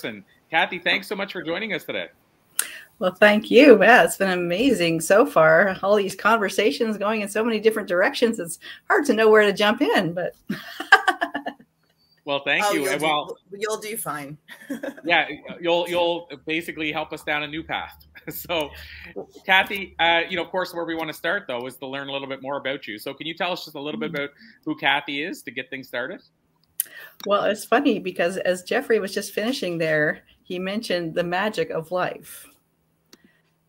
Cathy Cathy, thanks so much for joining us today. Well, thank you. Yeah, it's been amazing so far. All these conversations going in so many different directions. It's hard to know where to jump in, but. well, thank oh, you. You'll well, do, you'll do fine. yeah, you'll you'll basically help us down a new path. so, Cathy, uh, you know, of course, where we want to start though is to learn a little bit more about you. So, can you tell us just a little bit mm-hmm. about who Cathy is to get things started? Well, it's funny because as Jeffrey was just finishing there, he mentioned the magic of life.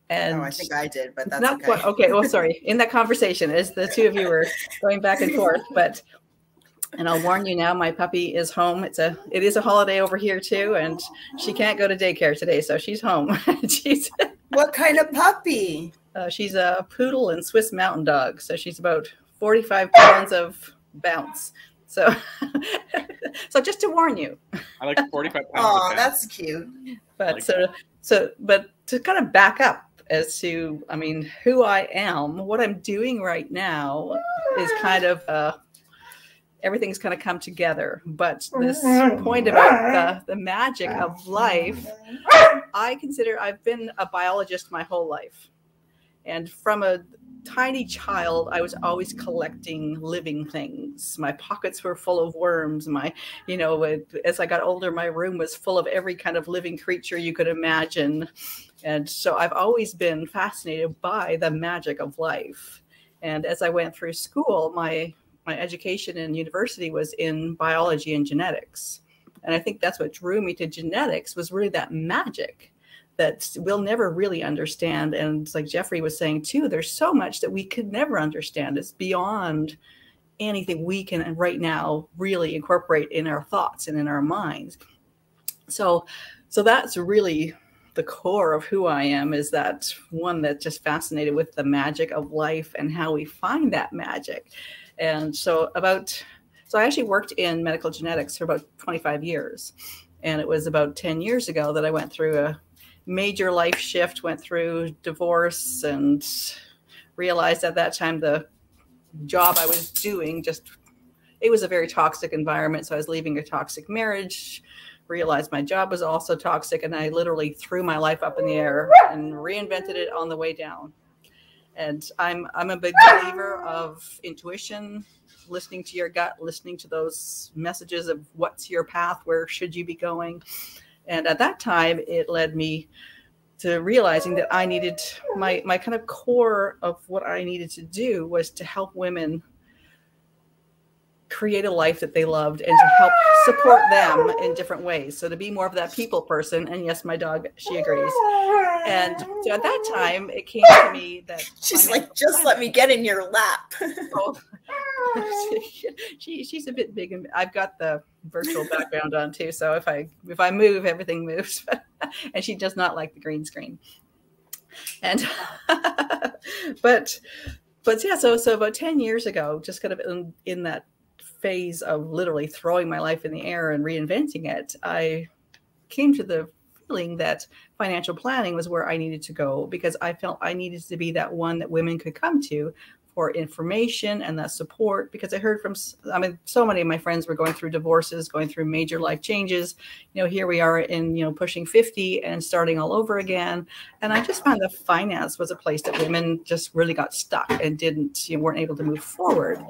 And oh, I think I did, but that's not okay. Quite, okay. Well, sorry. In that conversation, as the two of you were going back and forth, but and I'll warn you now, my puppy is home. It's a it is a holiday over here too, and she can't go to daycare today, so she's home. she's what kind of puppy? Uh, she's a poodle and Swiss mountain dog, so she's about forty five pounds of bounce. So, so just to warn you. I like forty five pounds. Oh, that's cute. But like so that. so but to kind of back up as to, I mean, who I am. What I'm doing right now is ah. kind of uh, everything's kind of come together. But this mm-hmm. point about the, mm-hmm. the magic of mm-hmm. life, I consider I've been a biologist my whole life. And from a tiny child, I was always collecting living things. My pockets were full of worms. My, you know, as I got older, my room was full of every kind of living creature you could imagine. And so I've always been fascinated by the magic of life. And as I went through school, my my education in university was in biology and genetics. And I think that's what drew me to genetics was really that magic that we'll never really understand. And like Jeffrey was saying too, there's so much that we could never understand. It's beyond anything we can right now really incorporate in our thoughts and in our minds. So so that's really the core of who I am is that one that just fascinated with the magic of life and how we find that magic. And so about so I actually worked in medical genetics for about 25 years. And it was about 10 years ago that I went through a major life shift, went through divorce and realized at that time the job I was doing just it was a very toxic environment. So I was leaving a toxic marriage, realized my job was also toxic, and I literally threw my life up in the air and reinvented it on the way down. And I'm I'm a big believer of intuition, listening to your gut, listening to those messages of what's your path, where should you be going. And at that time, it led me to realizing that I needed my my kind of core of what I needed to do was to help women create a life that they loved and to help support them in different ways. So to be more of that people person. And yes, my dog, she agrees. And so at that time, it came to me that she's like, just let me get in your lap. she, she's a bit big and I've got the virtual background on too. So if I, if I move, everything moves and she does not like the green screen. And, but, but yeah, so, so about 10 years ago, just kind of in, in that phase of literally throwing my life in the air and reinventing it, I came to the feeling that financial planning was where I needed to go because I felt I needed to be that one that women could come to for information and that support because I heard from I mean so many of my friends were going through divorces, going through major life changes. You know, here we are in, you know, pushing 50 and starting all over again. And I just found that finance was a place that women just really got stuck and didn't you know, weren't able to move forward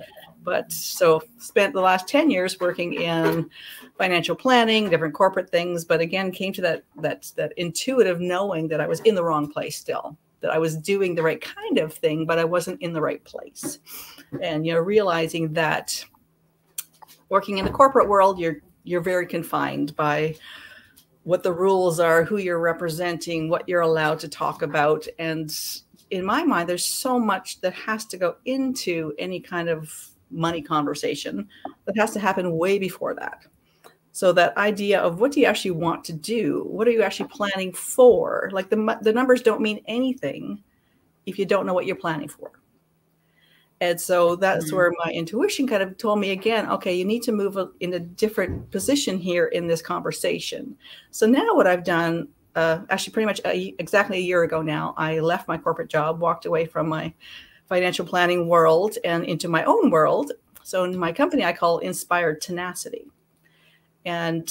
but so spent the last 10 years working in financial planning different corporate things but again came to that that that intuitive knowing that i was in the wrong place still that i was doing the right kind of thing but i wasn't in the right place and you know realizing that working in the corporate world you're you're very confined by what the rules are who you're representing what you're allowed to talk about and in my mind there's so much that has to go into any kind of money conversation that has to happen way before that. So that idea of what do you actually want to do? What are you actually planning for? Like the the numbers don't mean anything if you don't know what you're planning for. And so that's mm-hmm. where my intuition kind of told me again, okay, you need to move in a different position here in this conversation. So now what I've done, uh, actually pretty much a, exactly a year ago now, I left my corporate job, walked away from my financial planning world and into my own world. So in my company, I call inspired tenacity. And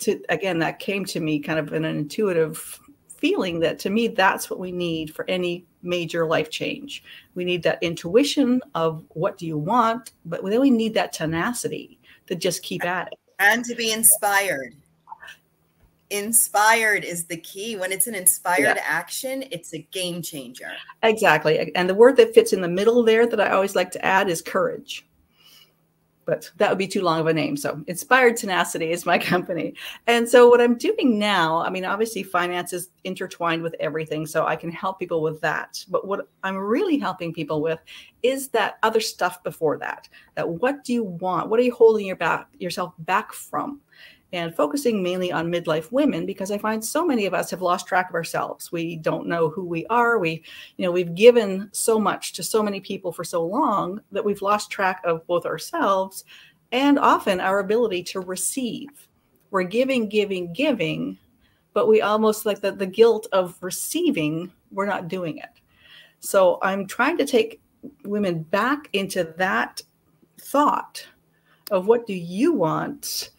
to again, that came to me kind of in an intuitive feeling that to me that's what we need for any major life change. We need that intuition of what do you want, but then we need that tenacity to just keep at it. And to be inspired. Inspired is the key. When it's an inspired yeah. action, it's a game changer. Exactly. And the word that fits in the middle there that I always like to add is courage but that would be too long of a name. So Inspired Tenacity is my company. And so what I'm doing now, I mean, obviously finance is intertwined with everything. So I can help people with that. But what I'm really helping people with is that other stuff before that. That what do you want? What are you holding your back yourself back from? And focusing mainly on midlife women because I find so many of us have lost track of ourselves. We don't know who we are. We, you know, we've given so much to so many people for so long that we've lost track of both ourselves and often our ability to receive. We're giving, giving, giving, but we almost like the, the guilt of receiving, we're not doing it. So I'm trying to take women back into that thought of what do you want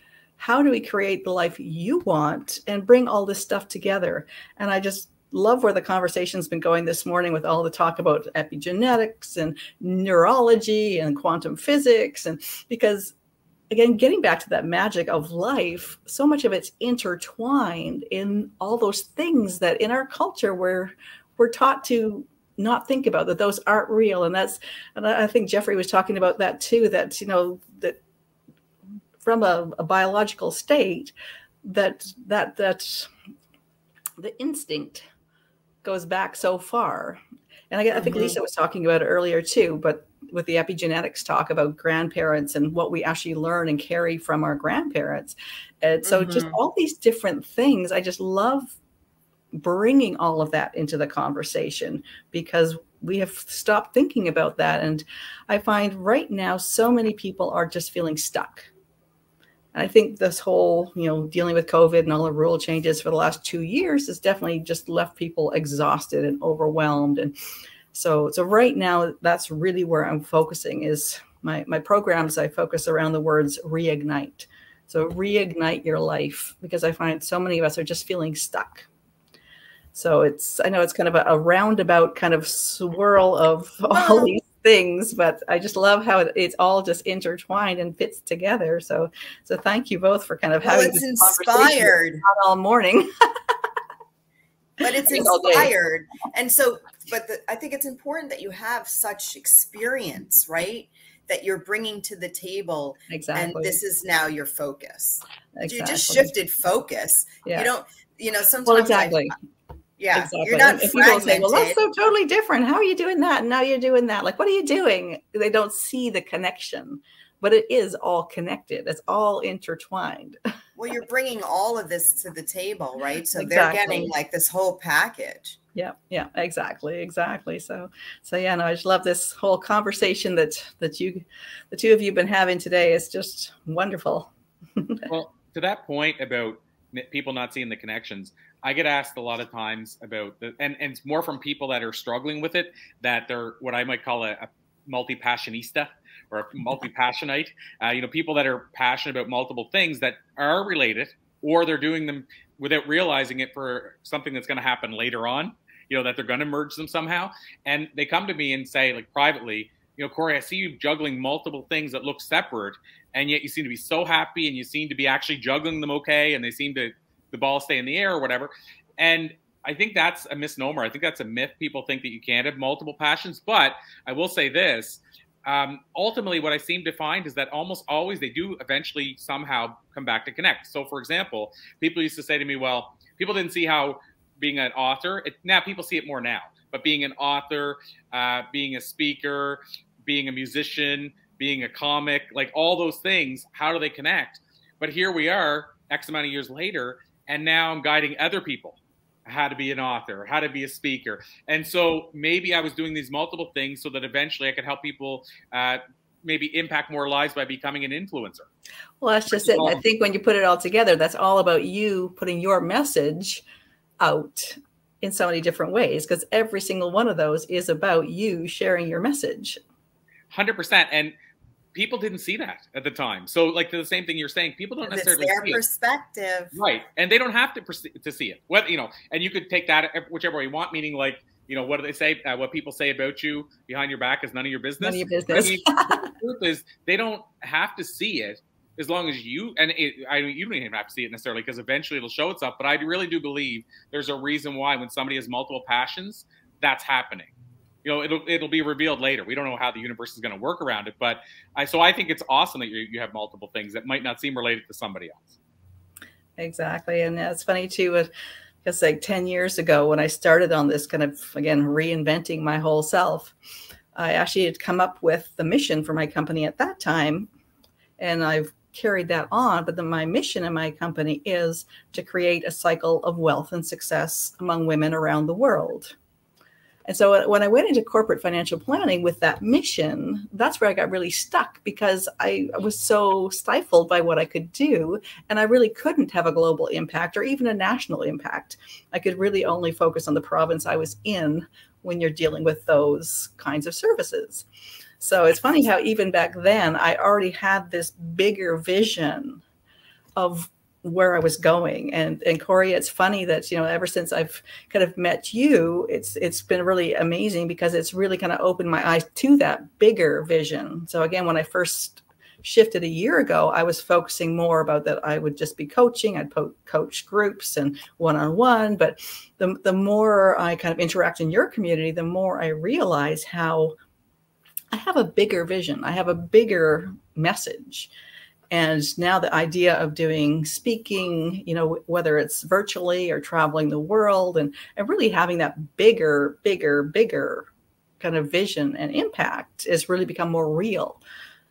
how do we create the life you want and bring all this stuff together? And I just love where the conversation's been going this morning with all the talk about epigenetics and neurology and quantum physics and because again getting back to that magic of life so much of it's intertwined in all those things that in our culture we're we're taught to not think about that those aren't real and that's and i think jeffrey was talking about that too that you know that from a, a biological state that that that the instinct goes back so far and I, I, think mm-hmm. lisa was talking about it earlier too but with the epigenetics talk about grandparents and what we actually learn and carry from our grandparents and so mm-hmm. just all these different things i just love bringing all of that into the conversation because we have stopped thinking about that and i find right now so many people are just feeling stuck and I think this whole, you know, dealing with COVID and all the rule changes for the last two years has definitely just left people exhausted and overwhelmed. And so, so right now, that's really where I'm focusing. Is my my programs I focus around the words reignite. So reignite your life because I find so many of us are just feeling stuck. So it's I know it's kind of a, a roundabout kind of swirl of all these things, but I just love how it, it's all just intertwined and fits together. So, so thank you both for kind of having it's inspired all morning. but it's inspired, and so, but the, I think it's important that you have such experience, right? That you're bringing to the table, exactly. And this is now your focus. Exactly. You just shifted focus. Yeah. You don't, you know, sometimes well, exactly. I, yeah, exactly. You're not if people say, "Well, that's so totally different. How are you doing that?" And now you're doing that. Like, what are you doing? They don't see the connection, but it is all connected. It's all intertwined. well, you're bringing all of this to the table, right? So exactly. they're getting like this whole package. Yeah, yeah, exactly, exactly. So, so yeah, no, I just love this whole conversation that that you, the two of you, have been having today. It's just wonderful. well, to that point about people not seeing the connections I get asked a lot of times about the, and, and it's more from people that are struggling with it, that they're what I might call a, a multi-passionista or a multi-passionite. Uh, you know, people that are passionate about multiple things that are related, or they're doing them without realizing it for something that's going to happen later on. You know, that they're going to merge them somehow, and they come to me and say, like privately, you know, Corey, I see you juggling multiple things that look separate, and yet you seem to be so happy, and you seem to be actually juggling them okay, and they seem to the ball stay in the air or whatever. And I think that's a misnomer. I think that's a myth. People think that you can't have multiple passions. But I will say this um, ultimately, what I seem to find is that almost always they do eventually somehow come back to connect. So, for example, people used to say to me, well, people didn't see how being an author, it, now people see it more now, but being an author, uh, being a speaker, being a musician, being a comic, like all those things, how do they connect? But here we are, X amount of years later, and now I'm guiding other people how to be an author, how to be a speaker. And so maybe I was doing these multiple things so that eventually I could help people uh, maybe impact more lives by becoming an influencer. Well, that's just it. I think when you put it all together, that's all about you putting your message out in so many different ways because every single one of those is about you sharing your message. 100%. And people didn't see that at the time. So, like the same thing you're saying, people don't necessarily it's their see perspective, it. right? And they don't have to to see it. What you know, and you could take that whichever way you want. Meaning, like you know, what do they say? Uh, what people say about you behind your back is none of your business. None of your business. I mean, the truth is, they don't have to see it as long as you and it, I mean, you don't even have to see it necessarily because eventually it'll show itself. But I really do believe there's a reason why when somebody has multiple passions, that's happening you know it'll it'll be revealed later. We don't know how the universe is going to work around it, but I so I think it's awesome that you you have multiple things that might not seem related to somebody else. Exactly, and it's funny too. Because like ten years ago, when I started on this kind of again reinventing my whole self, I actually had come up with the mission for my company at that time, and I've carried that on. But then my mission in my company is to create a cycle of wealth and success among women around the world. And so when I went into corporate financial planning with that mission, that's where I got really stuck because I was so stifled by what I could do. And I really couldn't have a global impact or even a national impact. I could really only focus on the province I was in when you're dealing with those kinds of services. So it's funny how even back then I already had this bigger vision of where I was going. And and Corey, it's funny that you know ever since I've kind of met you, it's it's been really amazing because it's really kind of opened my eyes to that bigger vision. So again, when I first shifted a year ago, I was focusing more about that I would just be coaching. I'd po- coach groups and one on one. But the the more I kind of interact in your community, the more I realize how I have a bigger vision. I have a bigger message and now the idea of doing speaking you know whether it's virtually or traveling the world and, and really having that bigger bigger bigger kind of vision and impact has really become more real.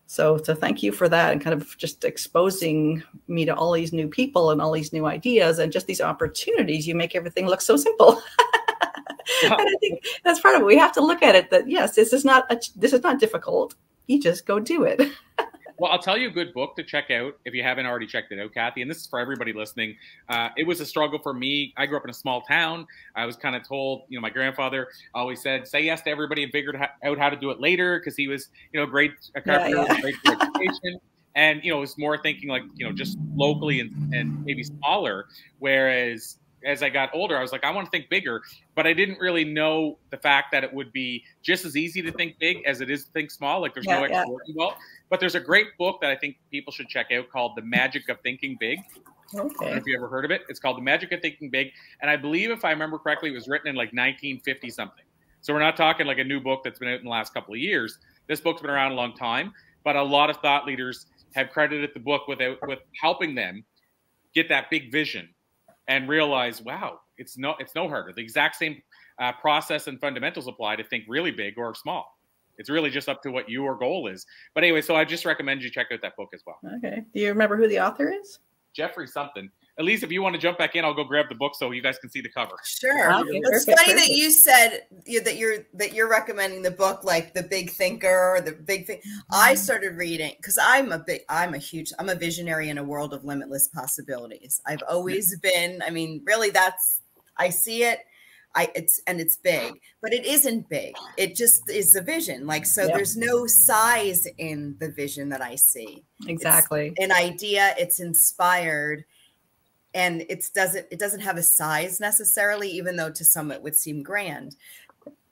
So so thank you for that and kind of just exposing me to all these new people and all these new ideas and just these opportunities. You make everything look so simple. And i think that's part of it. We have to look at it that yes this is not a, this is not difficult. You just go do it Well, I'll tell you a good book to check out if you haven't already checked it out, Cathy. And this is for everybody listening. Uh, it was a struggle for me. I grew up in a small town. I was kind of told, you know, my grandfather always said, "Say yes to everybody," and figured out how to do it later because he was, you know, great a carpenter, yeah, yeah. great education. And you know, it was more thinking like you know just locally and, and maybe smaller. Whereas as I got older, I was like, I want to think bigger, but I didn't really know the fact that it would be just as easy to think big as it is to think small. Like there's yeah, no extra yeah. work involved. But there's a great book that I think people should check out called The Magic of Thinking Big. Okay. if you ever heard of it. It's called The Magic of Thinking Big. And I believe, if I remember correctly, it was written in like 1950 something. So we're not talking like a new book that's been out in the last couple of years. This book's been around a long time, but a lot of thought leaders have credited the book with, with helping them get that big vision and realize, wow, it's no, it's no harder. The exact same uh, process and fundamentals apply to think really big or small. It's really just up to what your goal is. But anyway, so I just recommend you check out that book as well. Okay. Do you remember who the author is? Jeffrey something. Elise, if you want to jump back in, I'll go grab the book so you guys can see the cover. Sure. Okay, it's perfect, funny perfect. that you said that you're that you're recommending the book like the Big Thinker or the Big Thing. Mm-hmm. I started reading because I'm a big, I'm a huge, I'm a visionary in a world of limitless possibilities. I've always been. I mean, really, that's I see it I it's and it's big, but it isn't big. It just is a vision. Like so there's no size in the vision that I see. Exactly. It's an idea, it's inspired and it doesn't it doesn't have a size necessarily even though to some it would seem grand.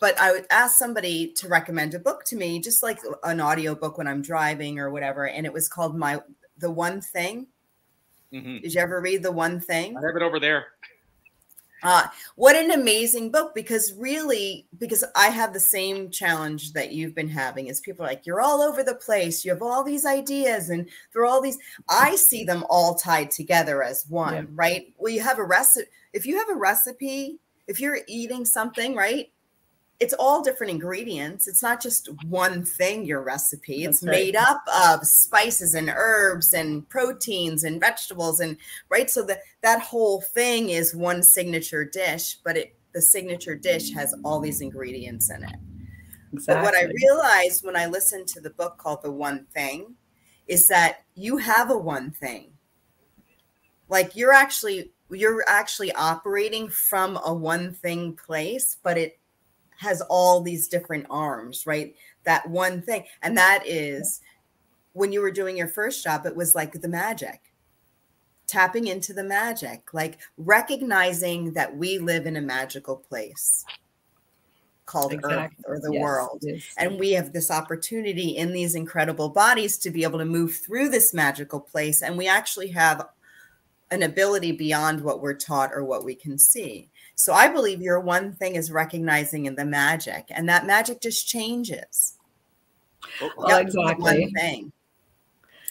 But I would ask somebody to recommend a book to me just like an audio book when I'm driving or whatever and it was called my the one thing. Mm-hmm. Did you ever read the one thing? I have it over there. Uh, what an amazing book because really because i have the same challenge that you've been having is people are like you're all over the place you have all these ideas and through all these i see them all tied together as one yeah. right well you have a recipe if you have a recipe if you're eating something right it's all different ingredients. It's not just one thing, your recipe. It's right. made up of spices and herbs and proteins and vegetables and right. So that that whole thing is one signature dish, but it the signature dish has all these ingredients in it. Exactly. But what I realized when I listened to the book called The One Thing is that you have a one thing. Like you're actually you're actually operating from a one thing place, but it has all these different arms, right? That one thing. And mm-hmm. that is when you were doing your first job, it was like the magic, tapping into the magic, like recognizing that we live in a magical place called exactly. Earth or the yes, world. Yes. And we have this opportunity in these incredible bodies to be able to move through this magical place. And we actually have an ability beyond what we're taught or what we can see. So I believe your one thing is recognizing in the magic, and that magic just changes. Oh, well, yep, exactly. One thing.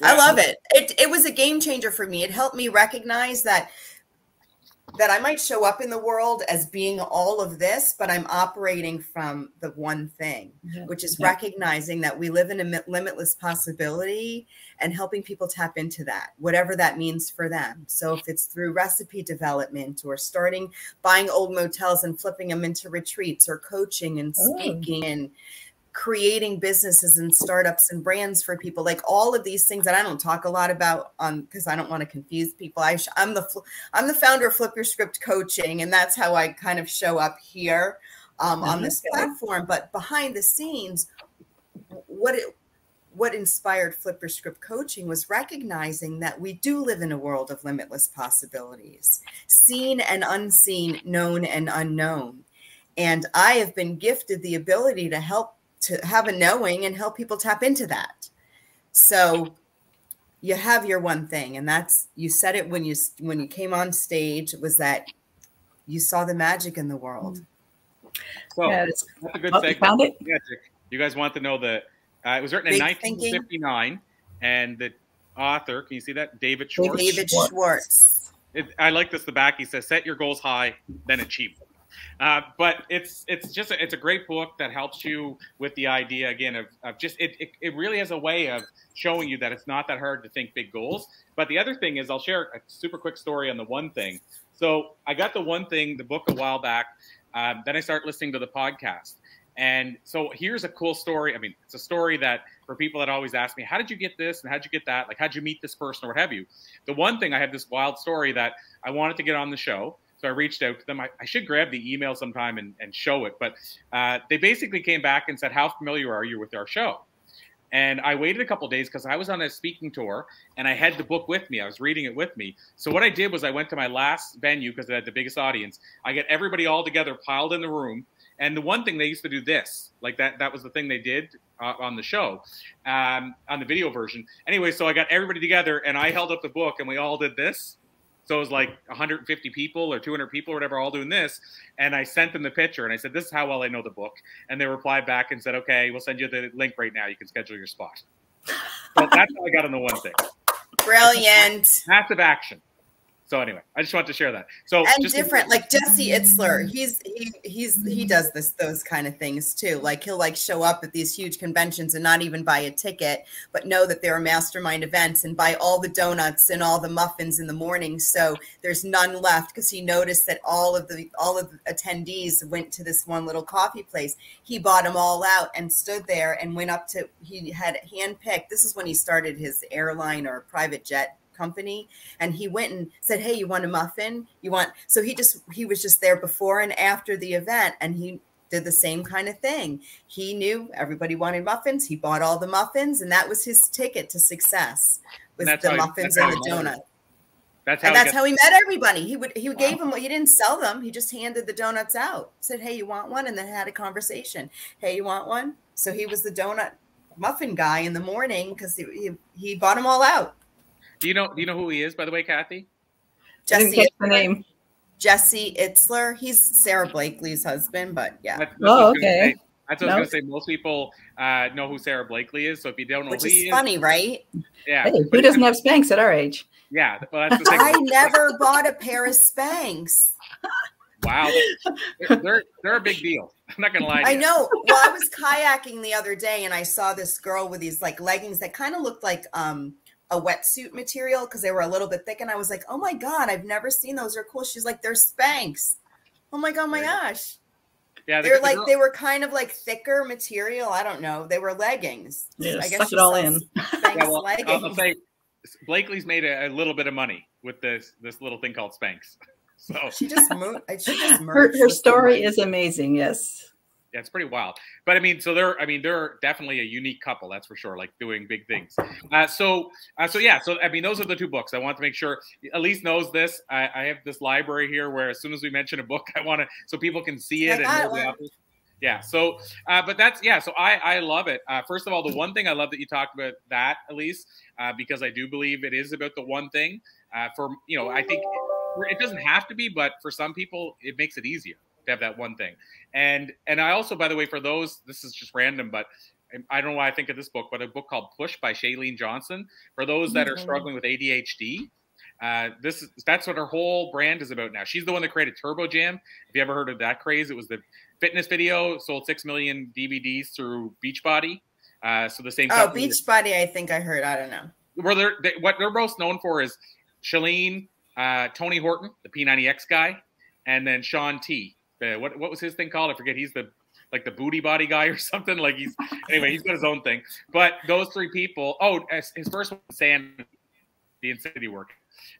I love it. It it was a game changer for me. It helped me recognize that that I might show up in the world as being all of this, but I'm operating from the one thing, yeah. which is yeah. recognizing that we live in a limitless possibility and helping people tap into that, whatever that means for them. So if it's through recipe development or starting buying old motels and flipping them into retreats or coaching and oh. speaking oh. and creating businesses and startups and brands for people like all of these things that i don't talk a lot about on because i don't want to confuse people. I i'm the i'm the founder of flip your script coaching and that's how i kind of show up here um, on this platform. But behind the scenes what it what inspired flip your script coaching was recognizing that we do live in a world of limitless possibilities seen and unseen known and unknown. And i have been gifted the ability to help to have a knowing and help people tap into that. So you have your one thing and that's you said it when you when you came on stage was that you saw the magic in the world. So yeah, that's a good oh, segment. You, yeah, you guys want to know that uh, it was written Big in 1959 thinking. and the author, can you see that? David Schwartz. David Schwartz. It, I like this. The back he says, "Set your goals high, then achieve them." Uh, but it's it's just a, it's a great book that helps you with the idea again of, of just it, it, it really has a way of showing you that it's not that hard to think big goals. But the other thing is I'll share a super quick story on the one thing. So I got the one thing the book a while back. Um, then I start listening to the podcast. And so here's a cool story. I mean, it's a story that for people that always ask me, how did you get this and how'd you get that? Like, how'd you meet this person or what have you? The one thing I have this wild story that I wanted to get on the show. So I reached out to them. I, I should grab the email sometime and, and show it. But uh, they basically came back and said, How familiar are you with our show? And I waited a couple days because I was on a speaking tour and I had the book with me. I was reading it with me. So what I did was I went to my last venue because it had the biggest audience. I get everybody all together piled in the room. And the one thing they used to do this, like that, that was the thing they did uh, on the show, um, on the video version. Anyway, so I got everybody together and I held up the book and we all did this. So it was like 150 people or 200 people or whatever, all doing this. And I sent them the picture and I said, This is how well I know the book. And they replied back and said, Okay, we'll send you the link right now. You can schedule your spot. So that's how I got on the one thing. Brilliant. Massive action. So anyway, I just want to share that. So and different, like Jesse Itzler, he's he he's he does this those kind of things too. Like he'll like show up at these huge conventions and not even buy a ticket, but know that there are mastermind events and buy all the donuts and all the muffins in the morning. So there's none left because he noticed that all of the all of the attendees went to this one little coffee place. He bought them all out and stood there and went up to he had handpicked. This is when he started his airline or private jet company and he went and said hey you want a muffin you want so he just he was just there before and after the event and he did the same kind of thing he knew everybody wanted muffins he bought all the muffins and that was his ticket to success with the muffins and the donut that's how and that's how he met everybody. He would he wow. gave them he didn't sell them. He just handed the donuts out. Said, "Hey, you want one?" And then had a conversation. "Hey, you want one?" So he was the donut muffin guy in the morning because he, he, he bought them all out. Do you know? Do you know who he is, by the way, Cathy? Jesse. The name. Jesse Itzler. He's Sara Blakely's husband, but yeah. That's, that's oh, okay. That's what I was going to say. Most people uh, know who Sara Blakely is. So if you don't know Which who is funny, right? Yeah. Hey, who doesn't have Spanx at our age? Yeah. Well, that's the thing. I never bought a pair of Spanx. Wow. They're, they're a big deal. I'm not going to lie. To I know. Well, I was kayaking the other day and I saw this girl with these like leggings that kind of looked like um a wetsuit material because they were a little bit thick. And I was like, oh my God, I've never seen those. They're cool. She's like, they're Spanx. Oh my God, my gosh. Yeah, they're like they were kind of like thicker material. I don't know. They were leggings. Yeah, I guess suck it all in. yeah, well, I'll, I'll say Blakely's made a, a, little bit of money with this this little thing called Spanx. So she just moved. She just her, her story is amazing. Yes. Yeah, it's pretty wild. But I mean, so they're I mean they're definitely a unique couple, that's for sure. Like doing big things. Uh, so uh, so yeah, so I mean those are the two books. I want to make sure Elise knows this. I, I have this library here where as soon as we mention a book, I want to so people can see it and know the authors. Yeah. So, uh, but that's yeah. So I I love it. Uh, first of all, the one thing I love that you talked about that, Elise, uh, because I do believe it is about the one thing. Uh, for you know, I think it doesn't have to be, but for some people, it makes it easier to have that one thing. And and I also, by the way, for those, this is just random, but I don't know why I think of this book, but a book called Push by Chalene Johnson. For those that are mm-hmm. struggling with ADHD, uh, this is that's what her whole brand is about now. She's the one that created Turbo Jam. Have you ever heard of that craze? It was the fitness video, sold six million DVDs through Beachbody. Uh, so the same. Oh, Beachbody, I think I heard. I don't know. Where they're they, what they're most known for is Chalene, uh, Tony Horton, the P90X guy, and then Shaun T, the, what what was his thing called? I forget. He's the like the booty body guy or something. Like he's anyway, he's got his own thing. But those three people. Oh, his first one, Sand, the Insanity Work.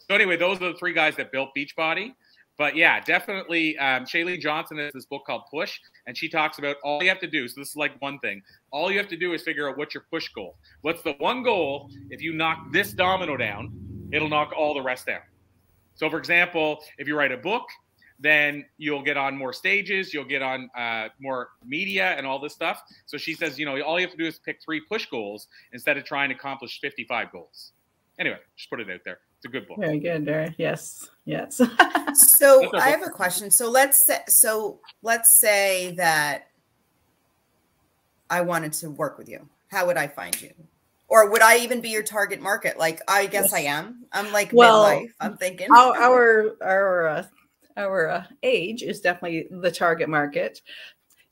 So anyway, those are the three guys that built Beachbody. But yeah, definitely. Um, Chalene Johnson has this book called Push, and she talks about all you have to do. So this is like one thing. All you have to do is figure out what's your push goal. What's the one goal? If you knock this domino down, it'll knock all the rest down. So, for example, if you write a book, then you'll get on more stages, you'll get on uh, more media and all this stuff. So she says, you know, all you have to do is pick three push goals instead of trying to accomplish 55 goals. Anyway, just put it out there. It's a good book. Very good, Very Yes, yes. so I have a question. So let's say, so let's say that I wanted to work with you. How would I find you? or would I even be your target market? Like, I guess yes. I am. I'm like well, midlife. I'm thinking our our our, uh, our uh, age is definitely the target market.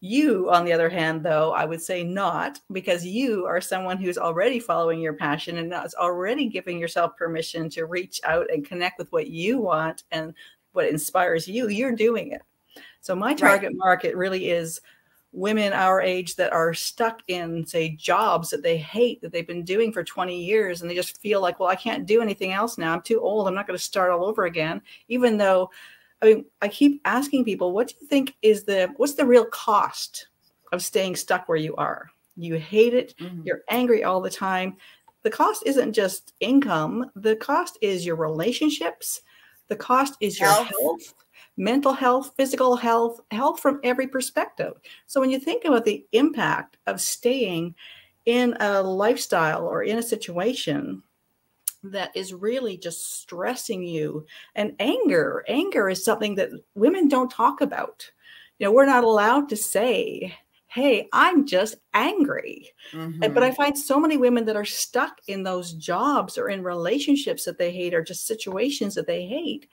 You, on the other hand, though, I would say not, because you are someone who's already following your passion and is already giving yourself permission to reach out and connect with what you want and what inspires you. You're doing it. So my target right. market really is women our age that are stuck in say jobs that they hate that they've been doing for 20 years and they just feel like well i can't do anything else now i'm too old i'm not going to start all over again even though i mean i keep asking people what do you think is the what's the real cost of staying stuck where you are you hate it mm-hmm. you're angry all the time the cost isn't just income the cost is your relationships the cost is your health, health mental health, physical health, health from every perspective. So when you think about the impact of staying in a lifestyle or in a situation that is really just stressing you. And anger anger is something that women don't talk about. You know we're not allowed to say hey i'm just angry. Mm-hmm. but i find so many women that are stuck in those jobs or in relationships that they hate or just situations that they hate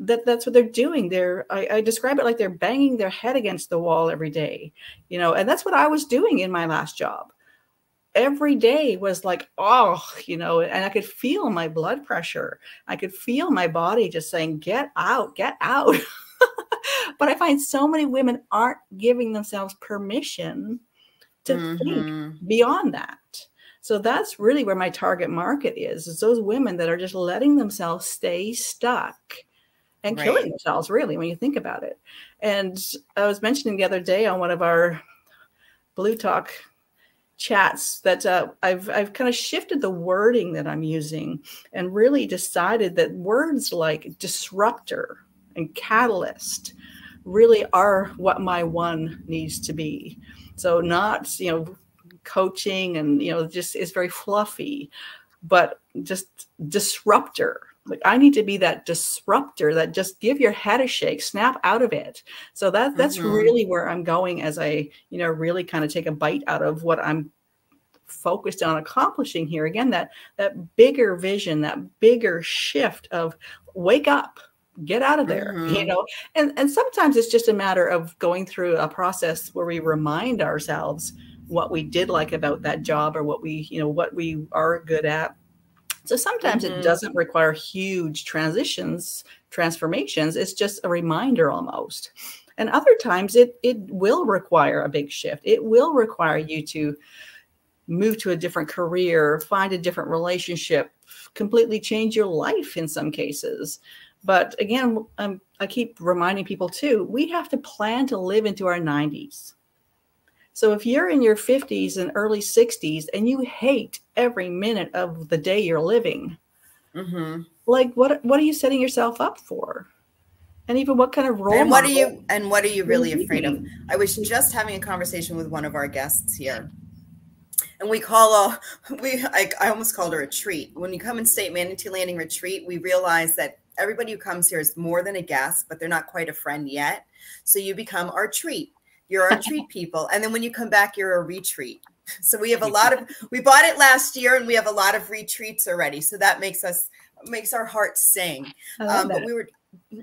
that that's what they're doing. They're I, I, describe it like they're banging their head against the wall every day you know and that's what i was doing in my last job every day was like oh you know and i could feel my blood pressure i could feel my body just saying get out get out but i find so many women aren't giving themselves permission to mm-hmm. think beyond that so that's really where my target market is is those women that are just letting themselves stay stuck and right. killing themselves, really, when you think about it. And I was mentioning the other day on one of our bLU Talk chats that uh, I've I've kind of shifted the wording that I'm using and really decided that words like disruptor and catalyst really are what my one needs to be. So not you know coaching and you know just is very fluffy, but just disruptor like I need to be that disruptor that just give your head a shake, snap out of it. So that that's mm-hmm. really where I'm going as I, you know, really kind of take a bite out of what I'm focused on accomplishing here. Again, that that bigger vision, that bigger shift of wake up, get out of there, mm-hmm. you know. And and sometimes it's just a matter of going through a process where we remind ourselves what we did like about that job or what we, you know, what we are good at so sometimes mm-hmm. it doesn't require huge transitions, transformations. It's just a reminder almost. And other times it it will require a big shift. It will require you to move to a different career, find a different relationship, completely change your life in some cases. But again, um, I keep reminding people too, we have to plan to live into our 90s. So if you're in your 50s and early 60s and you hate every minute of the day you're living, Mm-hmm. like what what are you setting yourself up for? And even what kind of role And what are you and what are you really you afraid of? I was just having a conversation with one of our guests here. And we call a we I, I almost called her a treat. When you come in state manatee landing retreat, we realize that everybody who comes here is more than a guest, but they're not quite a friend yet. So you become our treat. You're our treat people. And then when you come back, you're a retreat. So we have a lot of we bought it last year and we have a lot of retreats already. So that makes us makes our hearts sing. I Um, but we were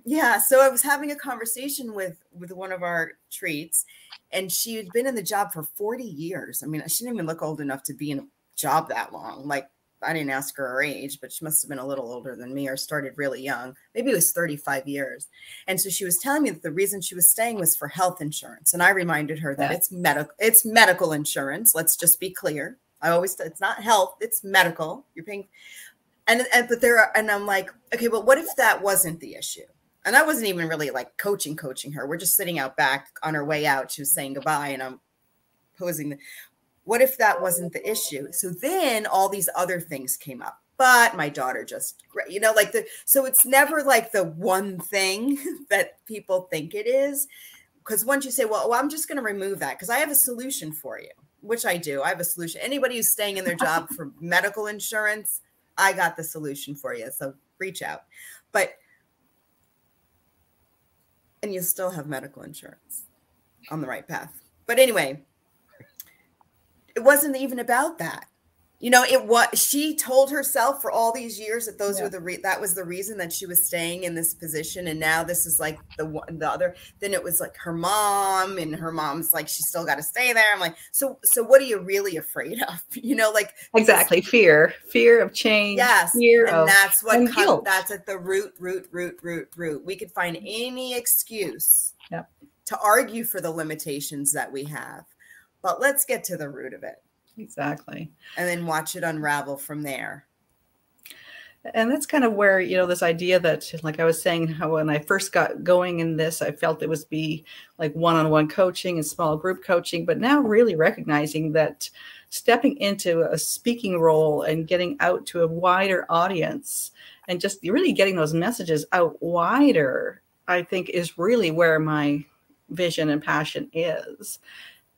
yeah, so I was having a conversation with with one of our treats and she had been in the job for 40 years. I mean, she didn't even look old enough to be in a job that long. Like I didn't ask her her age, but she must have been a little older than me or started really young. Maybe it was 35 years. And so she was telling me that the reason she was staying was for health insurance. And I reminded her that Yeah. it's medical it's medical insurance. Let's just be clear. I always said it's not health, it's medical. You're paying and, and but there are and I'm like, okay, but what if that wasn't the issue? And I wasn't even really like coaching, coaching her. We're just sitting out back on her way out. She was saying goodbye, and I'm posing the what if that wasn't the issue? So then all these other things came up. But my daughter just, you know, like the, so it's never like the one thing that people think it is. Because once you say, well, well I'm just going to remove that because I have a solution for you, which I do. I have a solution. Anybody who's staying in their job for medical insurance, I got the solution for you. So reach out. But, and you still have medical insurance on the right path. But anyway, it wasn't even about that. You know, it was she told herself for all these years that those Yeah. were the re- that was the reason that she was staying in this position, and now this is like the one the other. Then it was like her mom, and her mom's like she still got to stay there. I'm like, so so what are you really afraid of? You know, like exactly fear, fear of change, Yes, fear and of that's what and com- guilt. that's at the root, root, root, root, root. We could find mm-hmm. any excuse Yep. to argue for the limitations that we have, but let's get to the root of it exactly. and then watch it unravel from there. and that's kind of where you know this idea that like i was saying how when i first got going in this i felt it was be like one-on-one coaching and small group coaching but now really recognizing that stepping into a speaking role and getting out to a wider audience and just really getting those messages out wider i think is really where my vision and passion is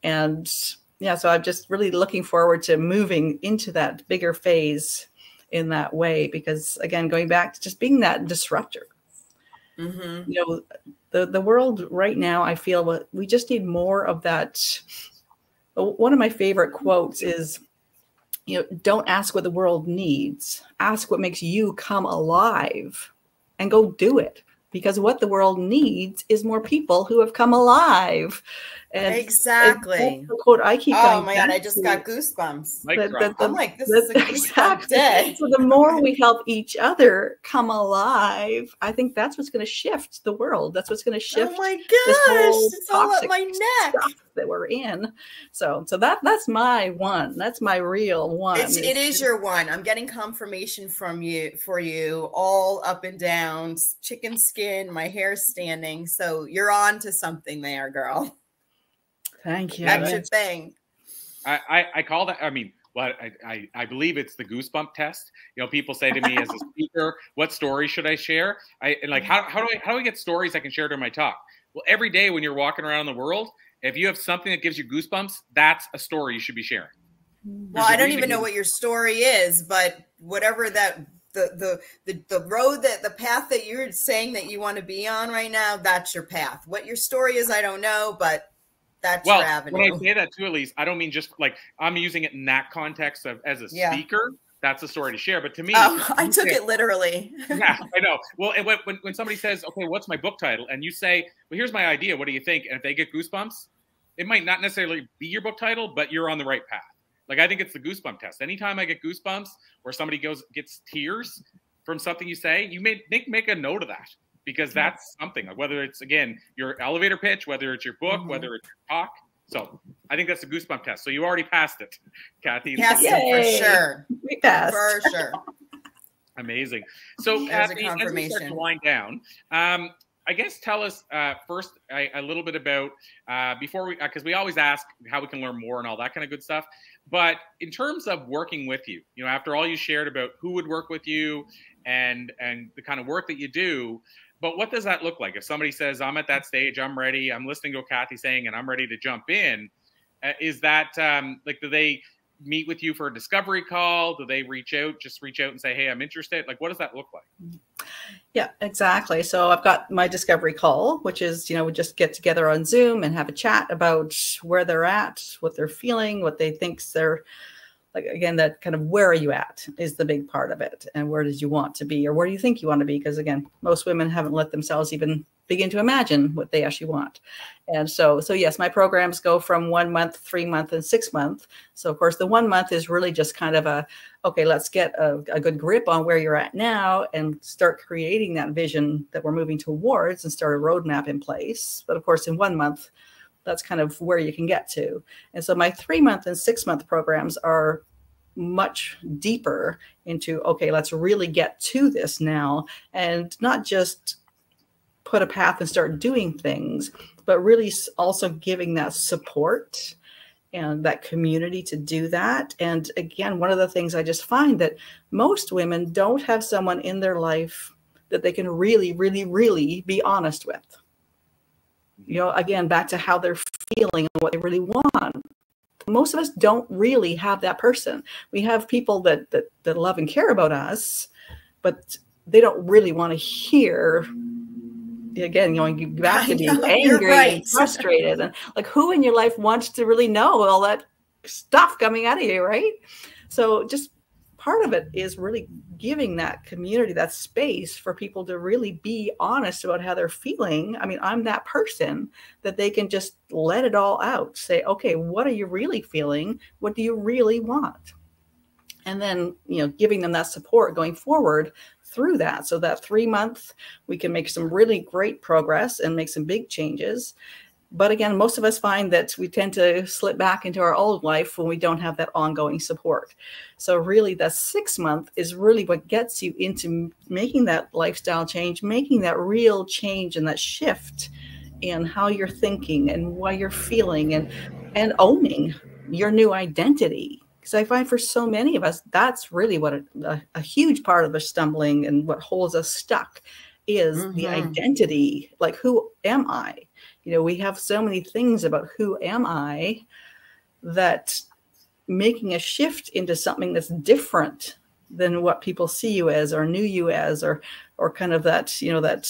and yeah so i'm just really looking forward to moving into that bigger phase in that way because again going back to just being that disruptor. Mm-hmm. you know the the world right now i feel what we just need more of that. One of my favorite quotes is you know don't ask what the world needs. Ask what makes you come alive and go do it because what the world needs is more people who have come alive and Exactly. the quote i keep Oh going my god, I just to. got goosebumps. Mic The- drop. the- I'm like, this is a exactly. day. So the more we help each other come alive, I think that's what's going to shift the world. That's what's going to oh shift Oh my this whole gosh, it's all up toxic my neck. stuff that we're in. So, so that that's my one. That's my real one. It's, it is your one. I'm getting confirmation from you for you, all up and down, chicken skin, my hair standing. So you're on to something there, girl. Thank you. That's your thing. I, I, I call that. I mean, what I, I, I believe it's the goosebump test. You know, people say to me as a speaker, "What story should I share?" I and like how, how do I how do I get stories I can share during my talk? Well, every day when you're walking around the world, if you have something that gives you goosebumps, that's a story you should be sharing. Well, There's a I don't even know what your story is, but whatever that the the the, the road that the path that you're saying that you want to be on right now, that's your path. What your story is, I don't know, but that's Well, when I say that too, Elise, I don't mean just like I'm using it in that context of as a Yeah. speaker. That's a story to share. But to me, oh, I took say- it literally. yeah, I know. Well, and when, when when somebody says, "Okay, what's my book title?" and you say, "Well, here's my idea. What do you think?" and if they get goosebumps, it might not necessarily be your book title, but you're on the right path. Like I think it's the goosebump test. Anytime I get goosebumps or somebody goes gets tears from something you say, you may make make a note of that because that's something. Like whether it's again your elevator pitch, whether it's your book, Mhm. whether it's your talk. So I think that's the goosebump test. So you already passed it, Cathy. Yes, for sure. We passed. For sure. Amazing. So, There's a Cathy, as we start to confirmation. wind down, um, I guess tell us uh, first a, a, little bit about uh, before we because uh, we always ask how we can learn more and all that kind of good stuff. But in terms of working with you, you know, after all you shared about who would work with you and and the kind of work that you do, but what does that look like? If somebody says, "I'm at that stage, I'm ready, I'm listening to what Cathy's saying, and I'm ready to jump in," uh, is that um, like do they meet with you for a discovery call? Do they reach out, just reach out and say, "Hey, I'm interested"? Like, what does that look like? Yeah, exactly. So I've got my discovery call, which is, you know, we just get together on Zoom and have a chat about where they're at, what they're feeling, what they think they're like again that kind of where are you at? is the big part of it. And where did you want to be? Or where do you think you want to be? Because again most women haven't let themselves even begin to imagine what they actually want. And so so yes my programs go from one month three month and six month. So of course the one month is really just kind of a okay let's get a, a good grip on where you're at now and start creating that vision that we're moving towards and start a roadmap in place. But of course in one month that's kind of where you can get to. And so my three month and six month programs are much deeper into okay, let's really get to this now and not just put a path and start doing things, but really also giving that support and that community to do that. And again, one of the things I just find that most women don't have someone in their life that they can really, really, really be honest with you know, again, back to how they're feeling and what they really want. Most of us don't really have that person. We have people that that, that love and care about us, but they don't really want to hear again you know, you back to being angry right. and frustrated and like who in your life wants to really know all that stuff coming out of you right so just part of it is really giving that community that space for people to really be honest about how they're feeling. I mean i'm that person that they can just let it all out say okay what are you really feeling? What do you really want? And then you know giving them that support going forward through that. So that three month we can make some really great progress and make some big changes but again, most of us find that we tend to slip back into our old life when we don't have that ongoing support. So, really, that six month is really what gets you into making that lifestyle change, making that real change and that shift in how you're thinking and why you're feeling and and owning your new identity because i find for so many of us that's really what a, a, a huge part of the stumbling and what holds us stuck is mm-hmm. the identity like who am i you know we have so many things about who am i that making a shift into something that's different than what people see you as or knew you as or or kind of that you know that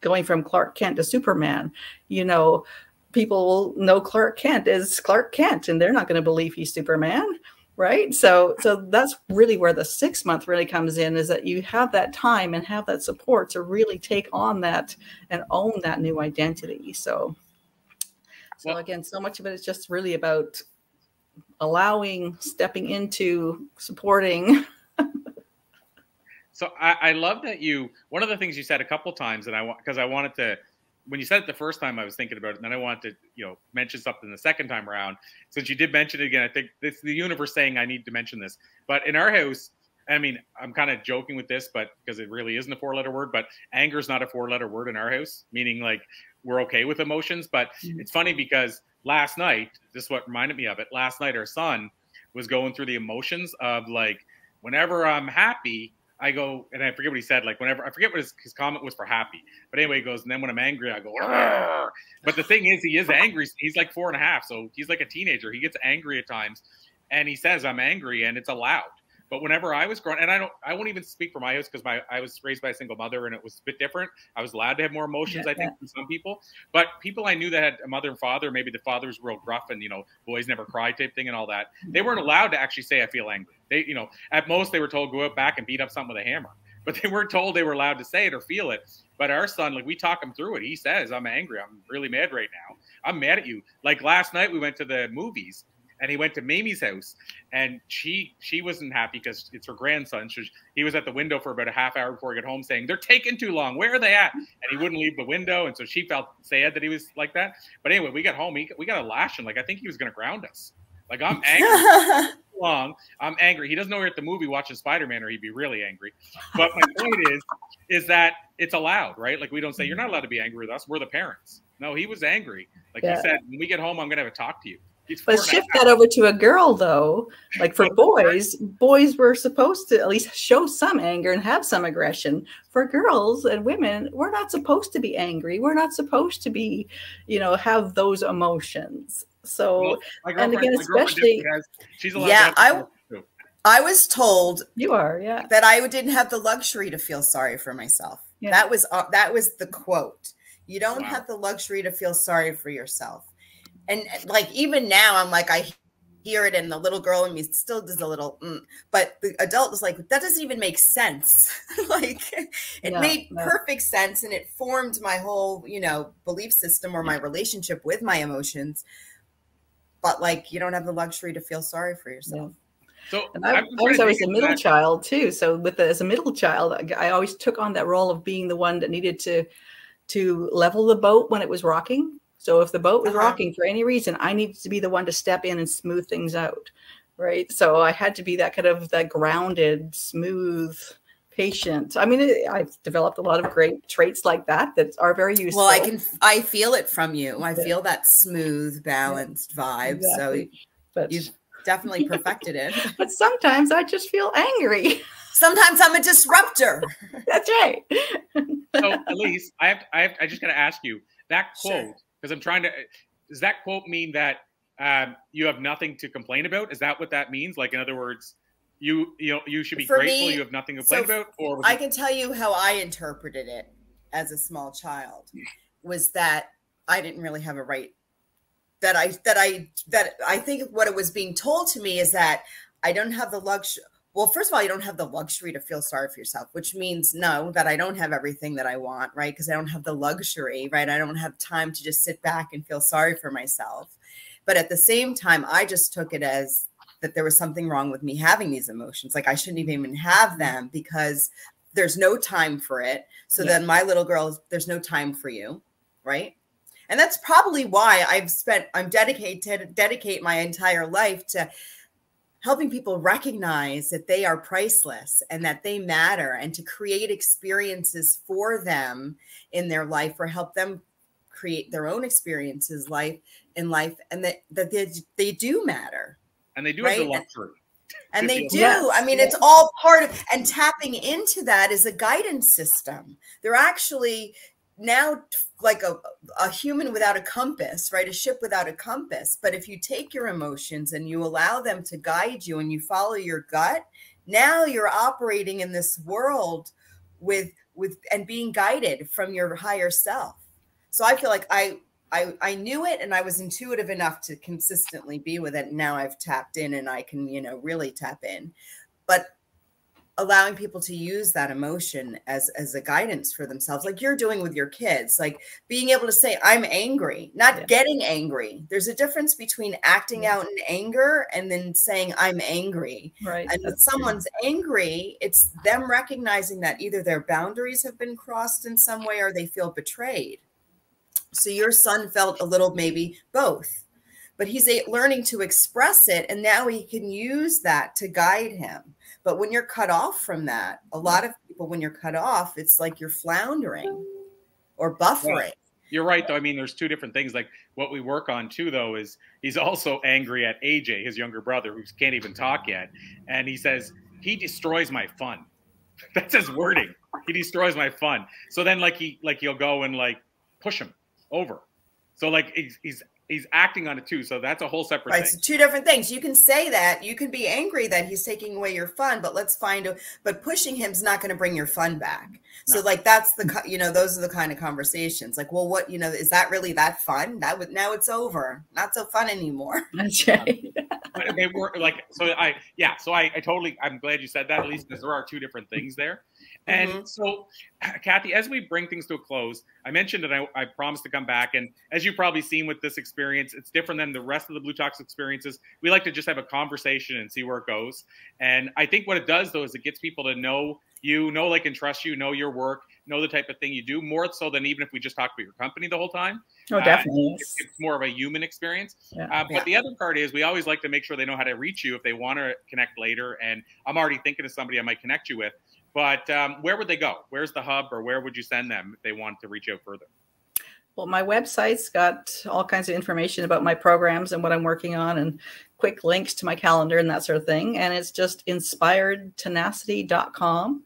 going from clark kent to superman you know people will know clark kent as clark kent and they're not going to believe he's superman right? So so that's really where the six month really comes in is that you have that time and have that support to really take on that and own that new identity. So so well, again so much of it is just really about allowing stepping into supporting. So I, I love that you one of the things you said a couple times and i want because i wanted to when you said it the first time, I was thinking about it, and then I wanted to, you know, mention something the second time around. Since you did mention it again, I think it's the universe saying I need to mention this. But in our house, I mean, I'm kind of joking with this, but because it really isn't a four letter word, but anger is not a four letter word in our house, meaning like we're okay with emotions. But mm-hmm. it's funny because last night, this is what reminded me of it. Last night, our son was going through the emotions of like, whenever I'm happy, I go and I forget what he said. Like whenever I forget what his, his comment was for happy, but anyway, he goes and then when I'm angry, I go. But the thing is, he is angry. He's like four and a half, so he's like a teenager. He gets angry at times, and he says I'm angry, and it's allowed. But whenever I was growing, and I don't, I won't even speak for my house because my I was raised by a single mother, and it was a bit different. I was allowed to have more emotions, yeah, I think, yeah. from some people. But people I knew that had a mother and father, maybe the father was real gruff and you know boys never cry type thing and all that. They weren't mm-hmm. allowed to actually say I feel angry. They, you know, at most they were told go out back and beat up something with a hammer, but they weren't told they were allowed to say it or feel it. But our son, like we talk him through it. He says, "I'm angry. I'm really mad right now. I'm mad at you." Like last night, we went to the movies and he went to Mamie's house, and she she wasn't happy because it's her grandson. So he was at the window for about a half hour before he got home, saying they're taking too long. Where are they at? And he wouldn't leave the window, and so she felt sad that he was like that. But anyway, we got home. He, we got a lashing. Like I think he was going to ground us. Like I'm angry. long. I'm angry. He doesn't know we're at the movie watching Spider Man, or he'd be really angry. But my point is, is that it's allowed, right? Like we don't say you're not mm-hmm. allowed to be angry with us. We're the parents. No, he was angry. Like yeah. he said, when we get home, I'm gonna have a talk to you. But shift that over to a girl, though. Like for boys, boys were supposed to at least show some anger and have some aggression. For girls and women, we're not supposed to be angry. We're not supposed to be, you know, have those emotions. So, well, and again, especially, she's yeah, I. I was told you are, yeah, that I didn't have the luxury to feel sorry for myself. Yeah. That was uh, that was the quote. You don't wow. have the luxury to feel sorry for yourself and like even now i'm like i hear it and the little girl in me still does a little mm. but the adult was like that doesn't even make sense like it no, made no. perfect sense and it formed my whole you know belief system or my relationship with my emotions but like you don't have the luxury to feel sorry for yourself So and I, I was always a middle that. child too. So with the, as a middle child, I always took on that role of being the one that needed to to level the boat when it was rocking so if the boat was uh-huh. rocking for any reason, I needed to be the one to step in and smooth things out. Right. So I had to be that kind of that grounded, smooth, patient. I mean, I've developed a lot of great traits like that that are very useful. Well, I can, I feel it from you. I feel that smooth, balanced vibe. Exactly. So but you've definitely perfected it. but sometimes I just feel angry. Sometimes I'm a disruptor. That's right. so, Elise, I have, I have, I just got to ask you that quote. Sure because I'm trying to. Does that quote mean that um, you have nothing to complain about? Is that what that means? Like, in other words, you you know you should be For grateful me, you have nothing to complain so about. Or I can tell you how I interpreted it as a small child was that I didn't really have a right. That I that I that I think what it was being told to me is that I don't have the luxury well, first of all, you don't have the luxury to feel sorry for yourself, which means no, that I don't have everything that I want, right? Because I don't have the luxury, right? I don't have time to just sit back and feel sorry for myself. But at the same time, I just took it as that there was something wrong with me having these emotions. Like I shouldn't even have them because there's no time for it. So yeah. then my little girl, there's no time for you, right? And that's probably why I've spent, I'm dedicated, dedicate my entire life to helping people recognize that they are priceless and that they matter and to create experiences for them in their life or help them create their own experiences life in life and that, that they, they do matter and they do right? have the luxury. and they do. yes. i mean it's all part of and tapping into that is a guidance system. They're actually now like a, a human without a compass, right? A ship without a compass. But if you take your emotions and you allow them to guide you and you follow your gut, now you're operating in this world with with and being guided from your higher self. So I feel like I I, I knew it and I was intuitive enough to consistently be with it. Now I've tapped in and I can, you know, really tap in. But allowing people to use that emotion as as a guidance for themselves like you're doing with your kids like being able to say i'm angry not yeah. getting angry. There's a difference between acting out in anger and then saying i'm angry. Right. And when someone's true. angry it's them recognizing that either their boundaries have been crossed in some way or they feel betrayed. So your son felt a little maybe both but he's learning to express it and now he can use that to guide him but when you're cut off from that, a lot of people, when you're cut off, it's like you're floundering or buffering. Right. You're right, though. I mean, there's two different things. Like what we work on too, though, is he's also angry at AJ, his younger brother, who can't even talk yet, and he says he destroys my fun. That's his wording. He destroys my fun. So then, like he like he'll go and like push him over. So like he's, he's he's acting on it too. So that's a whole separate right, thing. So two different things. You can say that you can be angry that he's taking away your fun, but let's find a but pushing him's not going to bring your fun back. No. So like that's the you know those are the kind of conversations. Like, well, what you know is that really that fun? That would now it's over. Not so fun anymore. That's right. but they were like so. I yeah. So I, I totally. I'm glad you said that Elise because there are two different things there. And mm-hmm. so, Cathy, as we bring things to a close, I mentioned that I, I promised to come back. And as you've probably seen with this experience, it's different than the rest of the bLU Talks experiences. We like to just have a conversation and see where it goes. And I think what it does, though, is it gets people to know you, know, like, and trust you, know your work, know the type of thing you do more so than even if we just talk about your company the whole time. Oh, definitely. Uh, it's, it's, more of a human experience. Yeah. Uh, but Yeah. the other part is we always like to make sure they know how to reach you if they want to connect later. And I'm already thinking of somebody I might connect you with. But um, where would they go? Where's the hub, or where would you send them if they want to reach out further? Well, my website's got all kinds of information about my programs and what I'm working on and quick links to my calendar and that sort of thing. And it's just inspiredtenacity.com.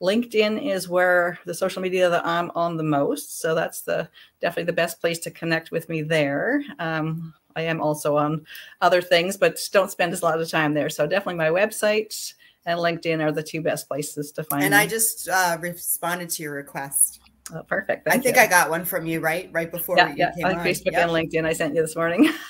LinkedIn is where the social media that I'm on the most. So that's the definitely the best place to connect with me there. Um, I am also on other things, but don't spend a lot of time there. So definitely my website and LinkedIn are the two best places to find And me. I just uh, responded to your request. Oh, perfect. I Thank think you. I got one from you, right? Right before yeah, you yeah, came on on. Facebook Yep. and LinkedIn. I sent you this morning.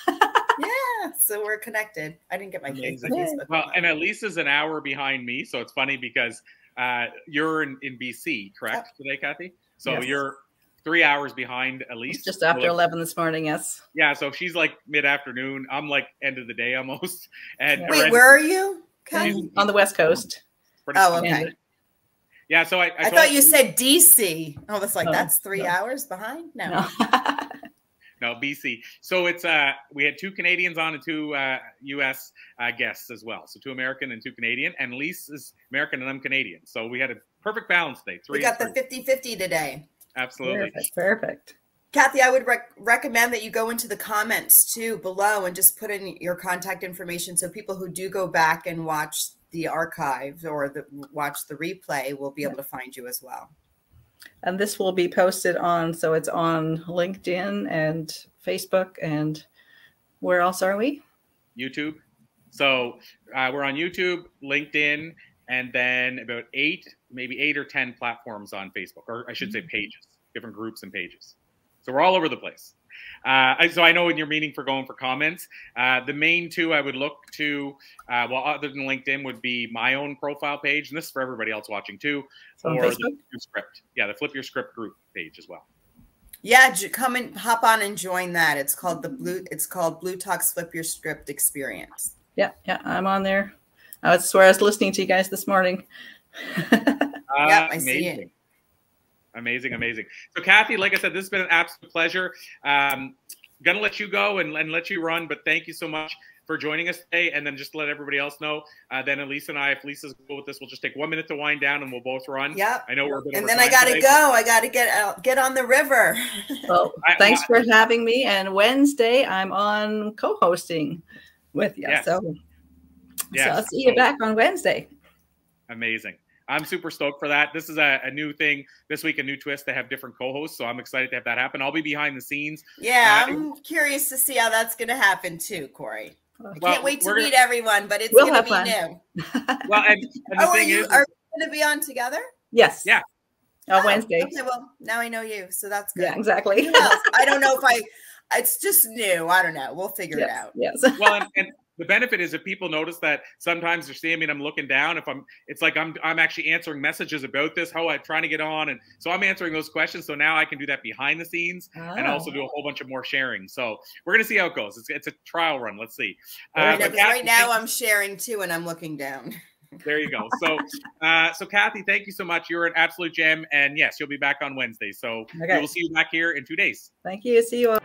Yeah, so we're connected. I didn't get my Amazing. Facebook. Well, and Elise is an hour behind me, so it's funny because uh, you're in, in BC, correct, today, Cathy? So Yes. you're three hours behind Elise. It's just after like, 11 this morning. Yes. Yeah, so she's like mid afternoon. I'm like end of the day almost. And Wait, where are you? Cathy? I'm on the West Coast. pretty Oh, okay. And- Yeah, so I, I, I thought you said DC. I was like, No, that's three no. hours behind. No. No. no BC. So it's uh we had two Canadians on and two uh, U.S. Uh, guests as well. So two American and two Canadian. And Elise is American and I'm Canadian. So we had a perfect balance today. Three. we got the and 50 50 today. absolutely. perfect. Perfect. Cathy, I would rec- recommend that you go into the comments too below and just put in your contact information so people who do go back and watch the archive or the watch the replay will be able to find you as well. And this will be posted on, so it's on LinkedIn and Facebook. And where else are we? YouTube. So uh, we're on YouTube, LinkedIn, and then about eight, maybe eight or ten platforms on Facebook, or I should say pages, different groups and pages. So we're all over the place. Uh, so I know in your meeting for going for comments, uh, the main two I would look to, uh, well, other than LinkedIn, would be my own profile page, and this is for everybody else watching too, It's on or the Flip Your script. Yeah, the Flip Your Script group page as well. Yeah, come and hop on and join that. It's called the bLU. It's called bLU Talks Flip Your Script Experience. Yeah, yeah, I'm on there. I swear I was listening to you guys this morning. Uh, Yep, I see it. Amazing. Amazing, amazing. So, Cathy, like I said, this has been an absolute pleasure. Um, gonna let you go and, and let you run, but thank you so much for joining us today. And then just to let everybody else know, uh, then Elise and I, if Lisa's cool with this, we'll just take one minute to wind down and we'll both run. Yep. I know we're a bit And then I got to today, go. I got to get out, get on the river. well, I- thanks I- for having me. And Wednesday, I'm on co hosting with you. Yes. So, Yes. so I'll see you So- back on Wednesday. Amazing. I'm super stoked for that. This is a, a new thing this week, a new twist They have different co-hosts. So I'm excited to have that happen. I'll be behind the scenes. Yeah, Uh, I'm curious to see how that's going to happen too, Corey. I Well, can't wait to we're gonna- meet everyone, but it's We'll going to be fun. new. Well, and, and the Oh, are thing you is, are going to be on together? yes. Yeah. On Oh, Wednesday. Okay, well, now I know you, so that's good. Yeah, exactly. I don't know if I. It's just new. I don't know. We'll figure it out. Yes. well, and, and the benefit is if people notice that sometimes they're seeing me and I'm looking down, if I'm, it's like I'm, I'm actually answering messages about this, how I'm trying to get on, and so I'm answering those questions. So now I can do that behind the scenes and Oh. also do a whole bunch of more sharing. So we're gonna see how it goes. It's, it's a trial run. Let's see. Uh, know, Cathy, right now I'm sharing too, and I'm looking down. there you go. So, uh, so Cathy, thank you so much. You're an absolute gem, and yes, you'll be back on Wednesday. So we will see you back here in two days. Thank you. See you all.